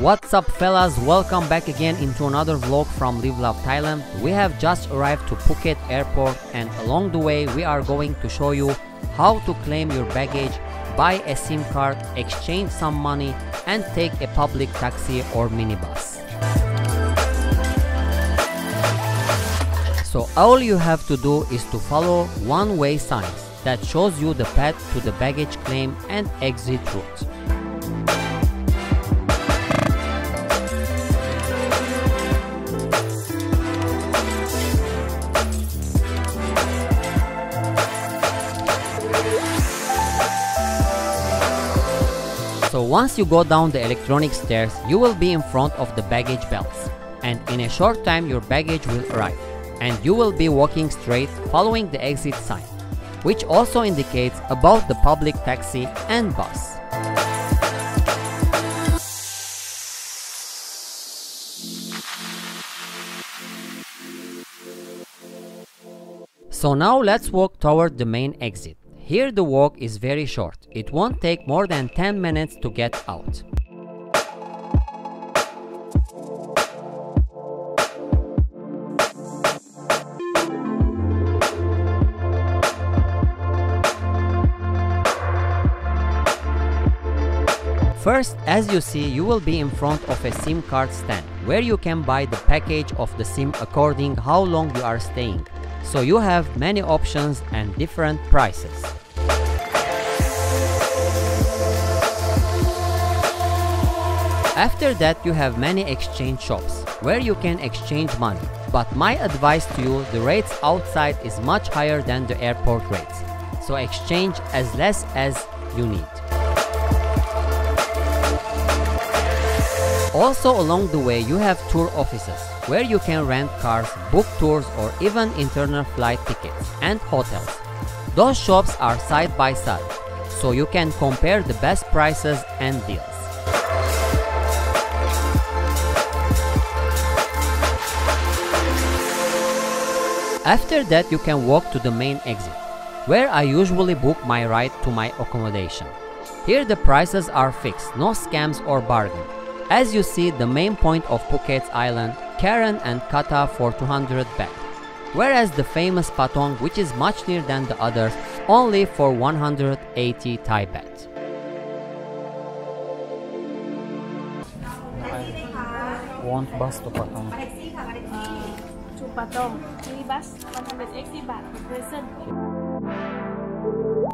What's up fellas, welcome back again into another vlog from Live Love Thailand. We have just arrived to Phuket airport and along the way we are going to show you how to claim your baggage, buy a SIM card, exchange some money and take a public taxi or minibus. So all you have to do is to follow one-way signs that shows you the path to the baggage claim and exit route. So once you go down the electronic stairs, you will be in front of the baggage belts. And in a short time your baggage will arrive. And you will be walking straight following the exit sign, which also indicates about the public taxi and bus. So now let's walk toward the main exit. Here the walk is very short, it won't take more than 10 minutes to get out. First, as you see, you will be in front of a SIM card stand, where you can buy the package of the SIM according how long you are staying. So you have many options and different prices. After that you have many exchange shops where you can exchange money. But my advice to you, the rates outside is much higher than the airport rates. So exchange as less as you need. Also along the way you have tour offices where you can rent cars, book tours or even internal flight tickets and hotels. Those shops are side by side, so you can compare the best prices and deals. After that you can walk to the main exit, where I usually book my ride to my accommodation. Here the prices are fixed, no scams or bargain. As you see the main point of Phuket's island, Karon and Kata for 200 baht, whereas the famous Patong which is much nearer than the others only for 180 Thai baht. Want bus to Patong. To Patong, minibus 180 baht per person.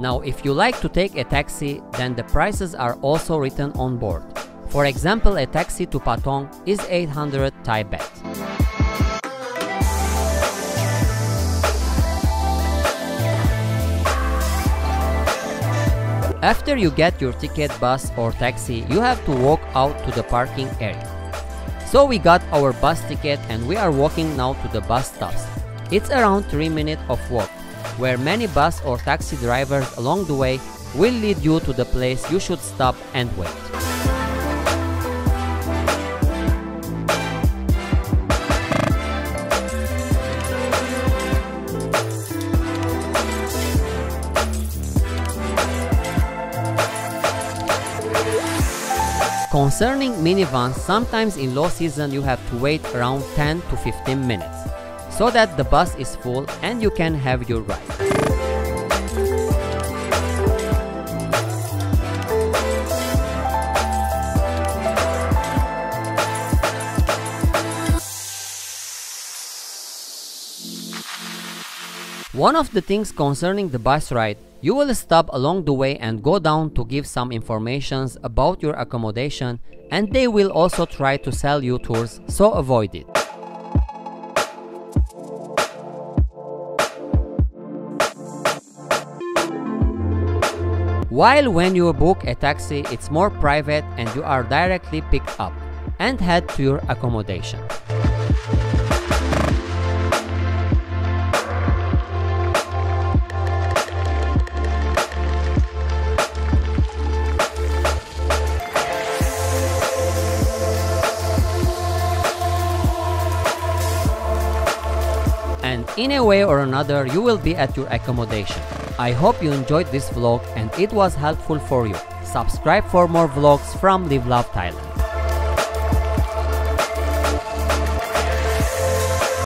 Now if you like to take a taxi, then the prices are also written on board. For example, a taxi to Patong is 800 Thai baht. After you get your ticket bus or taxi, you have to walk out to the parking area. So we got our bus ticket and we are walking now to the bus stops. It's around 3 minutes of walk, where many bus or taxi drivers along the way will lead you to the place you should stop and wait. Concerning minivans, sometimes in low season you have to wait around 10 to 15 minutes, so that the bus is full and you can have your ride. One of the things concerning the bus ride, you will stop along the way and go down to give some informations about your accommodation and they will also try to sell you tours, so avoid it. While when you book a taxi, it's more private and you are directly picked up and head to your accommodation. In a way or another you will be at your accommodation. I hope you enjoyed this vlog and it was helpful for you. Subscribe for more vlogs from Live Love Thailand.